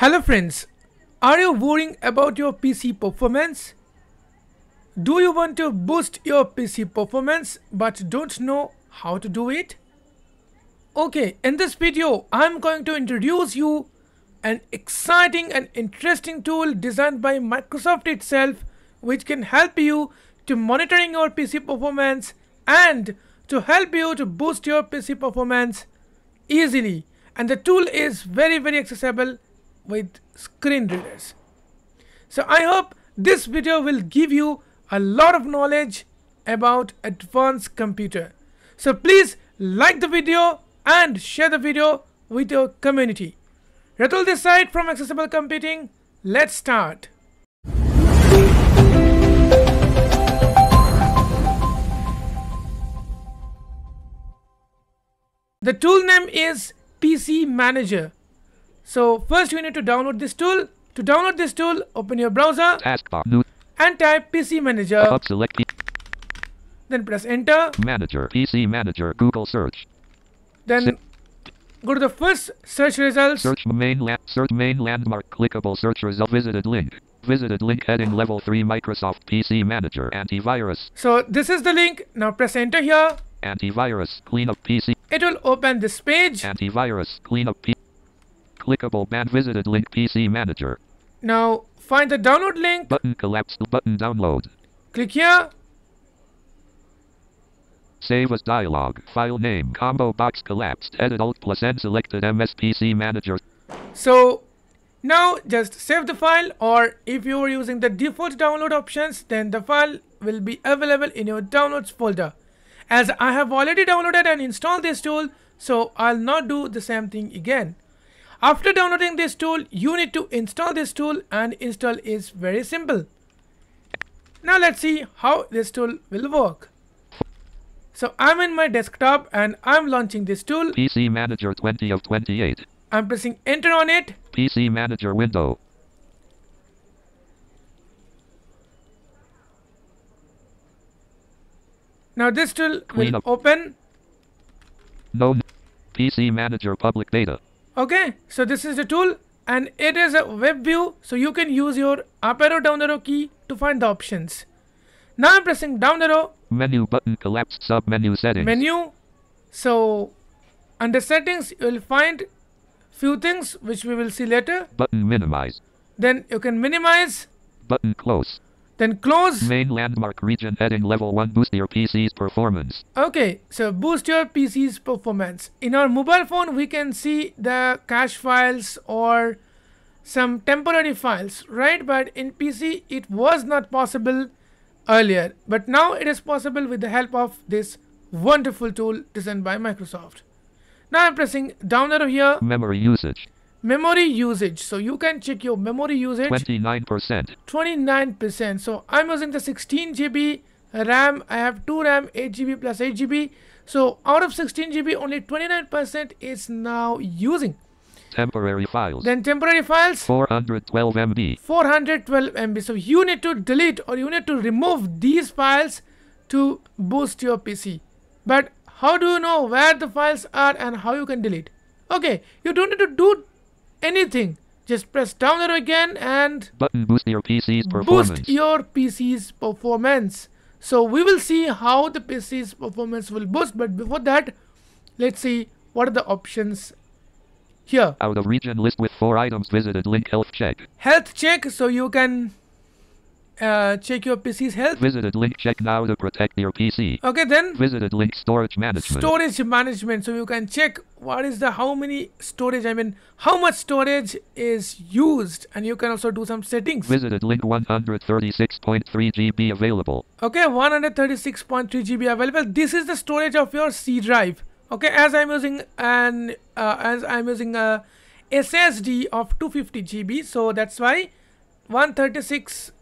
Hello friends, are you worrying about your PC performance? Do you want to boost your PC performance but don't know how to do it? Okay, in this video I'm going to introduce you an exciting and interesting tool designed by Microsoft itself which can help you to monitoring your PC performance and to help you to boost your PC performance easily and the tool is very very accessible with screen readers. So I hope this video will give you a lot of knowledge about advanced computer. So please like the video and share the video with your community. Ratul this side from Accessible Computing. Let's start. The tool name is PC Manager. So first you need to download this tool. To download this tool, open your browser Taskbar. And type PC Manager. Up select Then press enter. Manager. PC Manager. Google search. Then go to the first search results. Search main la- search main landmark clickable search result visited link. Visited link heading level 3 Microsoft PC Manager antivirus. So this is the link. Now press enter here. Antivirus. Clean up PC. It will open this page. Antivirus. Clean up P- Clickable band visited link PC Manager. Now find the download link. Button collapsed. Button download. Click here. Save as dialog. File name. Combo box collapsed. Edit Alt plus N selected MSPC Manager. So now just save the file or if you are using the default download options then the file will be available in your downloads folder. As I have already downloaded and installed this tool so I'll not do the same thing again. After downloading this tool you need to install this tool and install is very simple. Now let's see how this tool will work. So I'm in my desktop and I'm launching this tool. PC Manager 20 of 28. I'm pressing enter on it PC Manager window. Now this tool Clean will up. open. No. PC Manager public beta. Okay, so this is the tool and it is a web view so you can use your up arrow down arrow key to find the options. Now I'm pressing down arrow Menu button collapsed sub menu settings. menu. So under settings you will find few things which we will see later. Button minimize. Then you can minimize, Button close. Then close. Main landmark region heading level 1 boost your PC's performance. Okay, so boost your PC's performance. In our mobile phone, we can see the cache files or some temporary files, right? But in PC, it was not possible earlier. But now it is possible with the help of this wonderful tool designed by Microsoft. Now I'm pressing down arrow here, Memory usage. Memory usage. So you can check your memory usage. 29%. 29%. So I'm using the 16 GB RAM. I have 2 RAM, 8 GB plus 8 GB. So out of 16 GB, only 29% is now using. Temporary files. Then temporary files, 412 MB. 412 MB. So you need to delete or you need to remove these files to boost your PC. But how do you know where the files are and how you can delete? Okay, you don't need to do anything. Just press down arrow again and Button boost your PC's performance. boost your PC's performance. So we will see how the PC's performance will boost. But before that, let's see what are the options here. Out of region list with 4 items visited link health check. Health check, so you can uh, check your PC's health. Visited link check now to protect your PC. Okay, then Visited link storage management. storage management. So you can check what is the how many storage. I mean, how much storage is used, and you can also do some settings. Visited link 136.3 GB available. Okay, 136.3 GB available. This is the storage of your C drive. Okay, as I'm using an uh, as I'm using a SSD of 250 GB, so that's why 136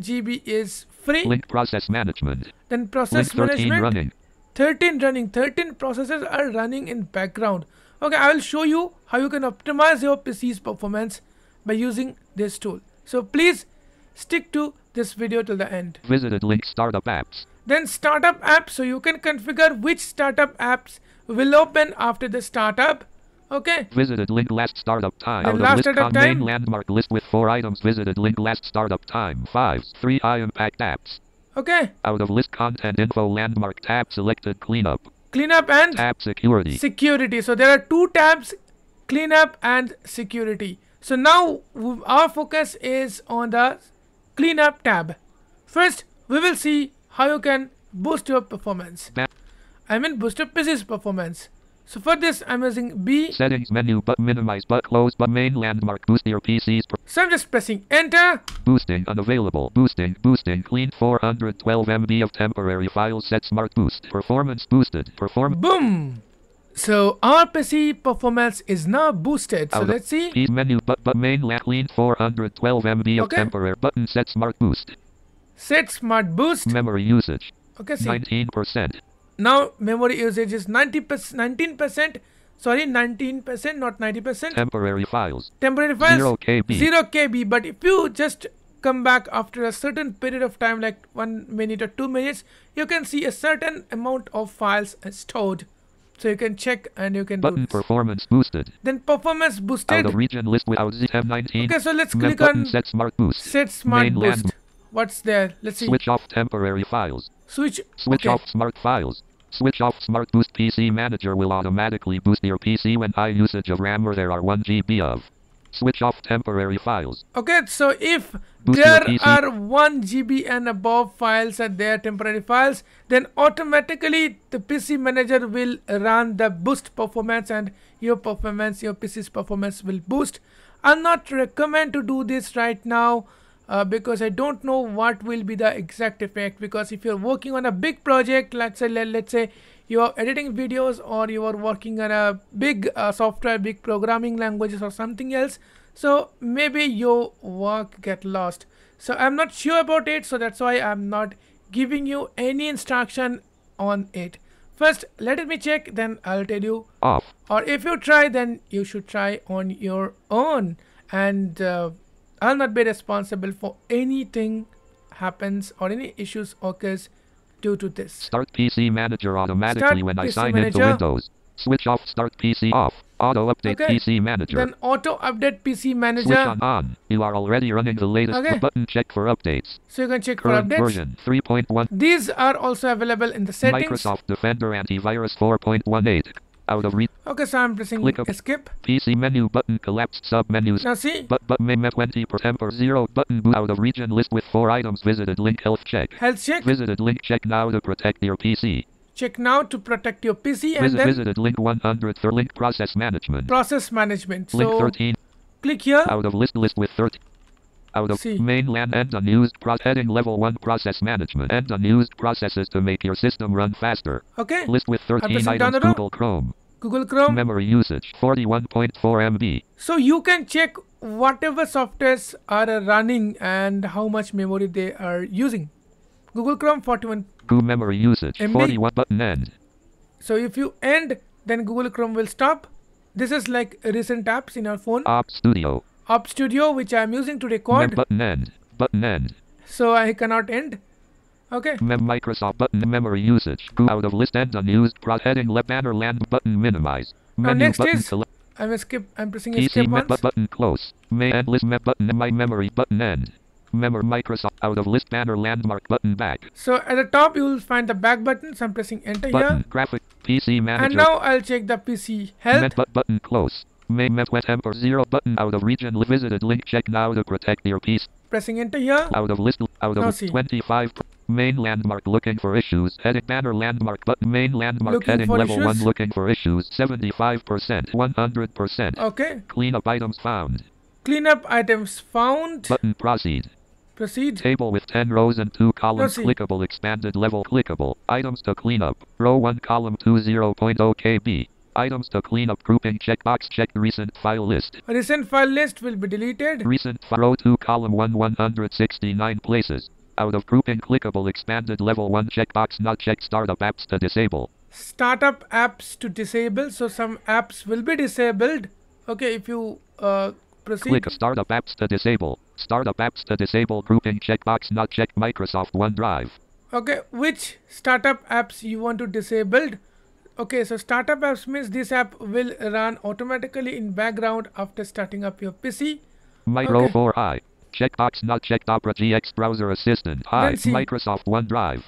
GB is free. Link process management. then Link process 13 management. running. 13 running 13 processes are running in background okay i will show you how you can optimize your pc's performance by using this tool so please stick to this video till the end Visited link startup apps. then startup apps. so you can configure which startup apps will open after the startup Okay. Visited link last startup time. Out last of list startup con main landmark list with four items. Visited link last startup time. Five. Three high impact apps. Okay. Out of list content info landmark tab selected cleanup. Cleanup and Tab security. security. So there are two tabs cleanup and security. So now our focus is on the cleanup tab. First, we will see how you can boost your performance. I mean boost your business performance. So for this, I'm using B. Settings menu but minimize but close but main landmark boost your PC's So I'm just pressing enter. boosting unavailable boosting boosting clean 412 MB of temporary files set smart boost performance boosted perform Boom. So our PC performance is now boosted. So Out let's see. keys menu but but main la clean 412 MB of Okay. temporary button set smart boost Set smart boost. memory usage Okay, see. 19% Now memory usage is 90 19%. Sorry, 19%, not 90%. temporary files Temporary files 0 KB 0 KB. But if you just come back after a certain period of time, like one minute or two minutes, you can see a certain amount of files stored. So you can check and you can button performance boosted Then performance out boosted. of region list without ZM19 Okay, so let's click on set smart boost set smart main boost. What's there? Let's see. switch off temporary files Switch. Switch okay. off smart files. Switch off Smart Boost PC Manager will automatically boost your PC when high usage of RAM or there are 1 GB of. Switch off temporary files. Okay, so if Boost there are 1 GB and above files and they are temporary files, then automatically the PC manager will run the boost performance and your performance, your PC's performance will boost. I'll not recommend to do this right now uh, because I don't know what will be the exact effect. Because if you're working on a big project, let's say let, let's say you are editing videos or you are working on a big uh, software, big programming languages or something else, so maybe your work get lost. So i'm not sure about it so that's why i'm not giving you any instruction on it. First let me check then i'll tell you. Or if you try then you should try on your own. And uh, i'll not be responsible for anything happens or any issues occurs due to this Start PC Manager automatically Start when I PC sign into Manager. Windows. Switch off Start PC off. Auto update Okay. PC Manager. then auto update pc Switch manager on on. You are already running the latest Okay. button check for updates. so you can check for Current updates version 3.1. these are also available in the settings Microsoft Defender Antivirus 4.18. Out of reach. okay so i'm pressing Click escape PC menu button collapsed sub menus. now see But but may 20 per temper 0 button boot out of region list with 4 items visited link health check. health check Visited link check now to protect your PC. check now to protect your pc and Visit, then visited link 100 for link process management. process management link so 13 click here out of list list with 13. Out of See. mainland and unused pro- heading level 1 process management and unused processes to make your system run faster. okay List with 13 items. Google Chrome. Google chrome Memory usage 41.4 MB. so you can check whatever softwares are running and how much memory they are using google chrome 41 Goo memory usage MB. 41 button end. so if you end then google chrome will stop this is like recent apps in our phone App Studio. App Studio, which I'm using to Mem record, button end. Button end. so I cannot end. Okay, Mem Microsoft button memory usage. Goo out of list and unused pro heading left banner land button minimize. Now Menu next button is select I'm escape. I'm pressing PC escape once. button close. May end list map button my memory button end. Memory Microsoft out of list banner landmark button back. So at the top you will find the back button. So I'm pressing enter Button here. graphic PC manager. And now I'll check the PC health. Met but button close. May met wet temper zero button out of region visited link check now to protect your PC. Pressing enter here. Out of list out Now of see. 25 pr- main landmark looking for issues heading banner landmark button main landmark Looking heading level 1 looking for issues 75% 100% Okay. cleanup items found Cleanup items found. button proceed Proceed. table with 10 rows and 2 columns see. clickable expanded level clickable items to clean up row 1 column 2 0.0 kb items to clean up grouping checkbox check recent file list Recent file list will be deleted. Recent row 2 column 1 169 places. Out of grouping clickable expanded level 1 checkbox not checked startup apps to disable. Startup apps to disable. So some apps will be disabled. Okay, if you uh, proceed. Click startup apps to disable. Startup apps to disable grouping checkbox not checked Microsoft OneDrive. Okay, which startup apps you want to disable? Okay, so startup apps means this app will run automatically in background after starting up your PC. Micro Okay. 4i. Checkbox not checked Opera GX Browser Assistant. Hi. Microsoft OneDrive.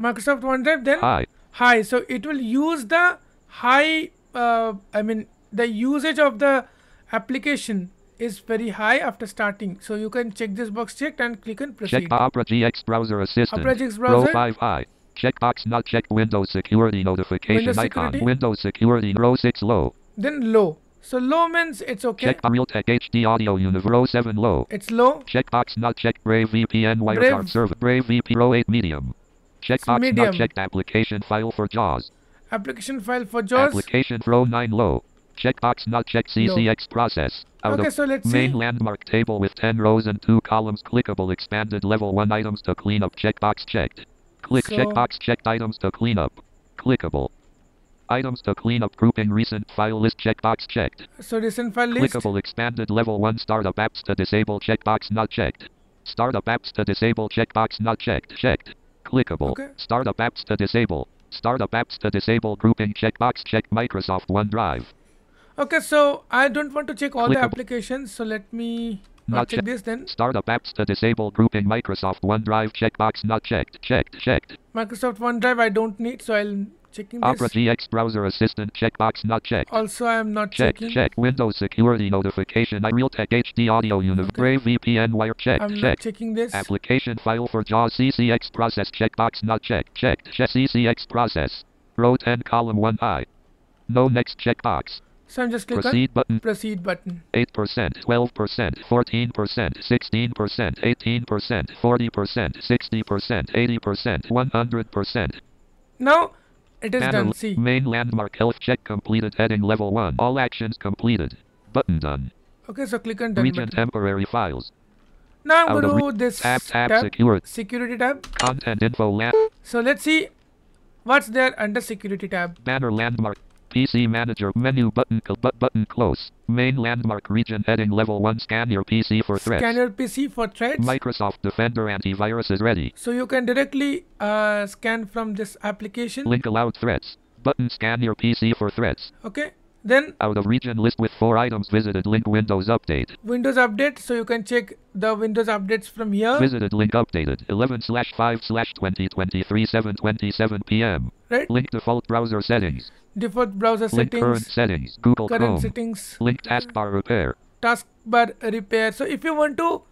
Microsoft OneDrive then Hi. Hi. So it will use the high, uh, I mean, the usage of the application is very high after starting. So you can check this box checked and click on proceed. Check Opera GX Browser Assistant. Opera GX Row browser. 5i. Checkbox not checked Windows Security Notification Windows icon. security? Windows Security Row 6 low. Then low. So low means it's okay. Check Realtek HD Audio Univ Row 7 low. It's low. Checkbox not checked Brave VPN WireGuard server. Brave VP Row 8 medium. Checkbox medium. not checked application file for JAWS. Application file for JAWS. Application Row 9 low. Checkbox not checked CCX process. Out Okay, so let's main see. landmark table with 10 rows and 2 columns. Clickable expanded level 1 items to clean up. Checkbox checked. Click So- checkbox checked items to clean up. Clickable. Items to clean up grouping recent file list checkbox checked. So recent file list. Clickable expanded level 1 startup apps to disable checkbox not checked. Startup apps to disable checkbox not checked. Checked. Clickable. Okay. Startup apps to disable. Startup apps to disable grouping checkbox checked Microsoft OneDrive. Okay, so I don't want to check all the applications. So let me not Not check check- this then. Startup apps to disable grouping Microsoft OneDrive checkbox not checked. Checked. Checked. Microsoft OneDrive I don't need, so I'll checking this. Opera GX browser assistant checkbox not checked. Also, I am not Check, checking. check. Windows security notification. iRealtek HD audio univ. Okay. Brave VPN wire check, I'm not checking this. Application file for JAWS CCX process checkbox not checked. Checked. Check CCX process. Row 10 column 1i. No next checkbox. So I'm just clicking Proceed button. proceed button. 8%, 12%, 14%, 16%, 18%, 40%, 60%, 80%, 100%. Now it is Banner done. See. Main landmark health check completed heading level 1. All actions completed. Button done. Okay, so click on done. Region button. temporary files. Now I'm going to do this tab, tab, tab, security. security tab. Content info land. So let's see what's there under security tab. Banner landmark. PC manager menu button but button close. Main landmark region heading level 1 scan your PC for threats. Scan your PC for threats. Microsoft Defender antivirus is ready. So you can directly uh, scan from this application. Link allowed threats. Button scan your PC for threats. Okay. Then Out of region list with 4 items visited link Windows update. Windows update. So you can check the Windows updates from here. Visited link updated 11 slash 5 slash 2023 727 p.m. Right. Link default browser settings. Default browser Link current settings. settings. Google Current Chrome. settings. Link taskbar repair. taskbar repair so if you want to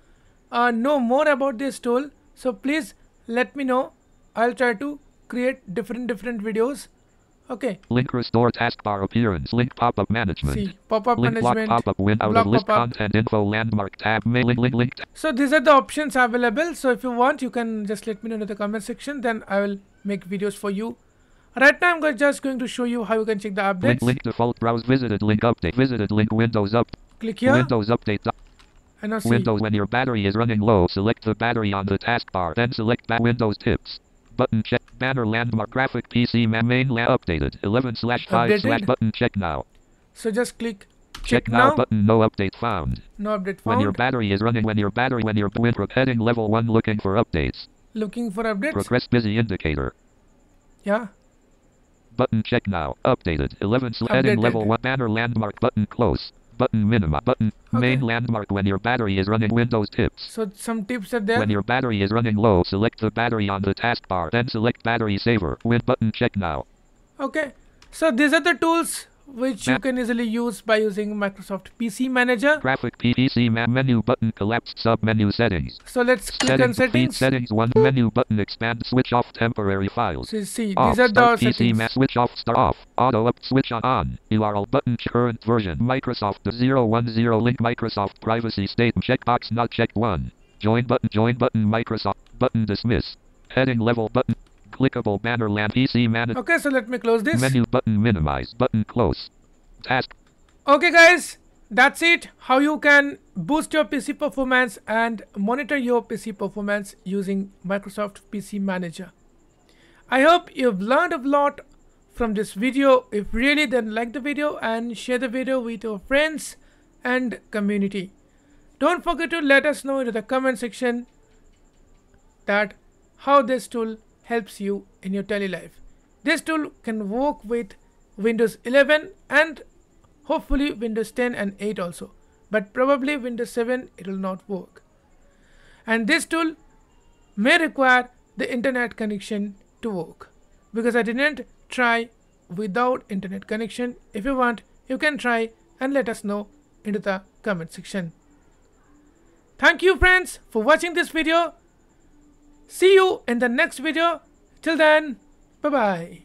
uh, know more about this tool so please let me know i'll try to create different different videos okay Link restore taskbar appearance. Link pop-up management. see pop-up management pop-up win out block of list pop-up. content info landmark tab. Mail link link link. so these are the options available so if you want you can just let me know in the comment section then i will make videos for you right now i'm just going to show you how you can check the updates. Link link default browse visited link update visited link Windows up. Click here. Windows update and now see. Windows when your battery is running low select the battery on the taskbar then select ba- Windows tips. Button check banner landmark graphic PC main la- updated 11 slash 5 slash button check now. So just click check, now, button no update found. No update found. when your battery is running when your battery when your win heading level 1 looking for updates. Looking for updates? Progress busy indicator. Yeah Button check now. Updated. 11 sl- heading level 1 banner landmark button close. Button minima button main landmark when your battery is running Windows tips. so some tips are there When your battery is running low, select the battery on the taskbar, then select battery saver. Win button check now. Okay, so these are the tools which you can easily use by using Microsoft PC Manager. Graphic PPC menu button collapsed sub menu settings. So let's click on Settings, settings. settings 1 menu button expand switch off temporary files. So see, Off, these are the PC settings. switch off start off auto up switch on on URL button current version Microsoft 010 link Microsoft privacy statement checkbox not checked 1 join button join button Microsoft button dismiss heading level button clickable banner land PC manager Okay, so let me close this. menu button minimize button close task Okay, guys, that's it. How you can boost your PC performance and monitor your PC performance using Microsoft PC Manager. I hope you've learned a lot from this video. If really, then like the video and share the video with your friends and community. Don't forget to let us know in the comment section that how this tool helps you in your daily life. This tool can work with Windows 11 and hopefully Windows 10 and 8 also but probably Windows 7 it will not work. And this tool may require the internet connection to work because I didn't try without internet connection. If you want you can try and let us know into the comment section. Thank you friends for watching this video see you in the next video. Till then bye bye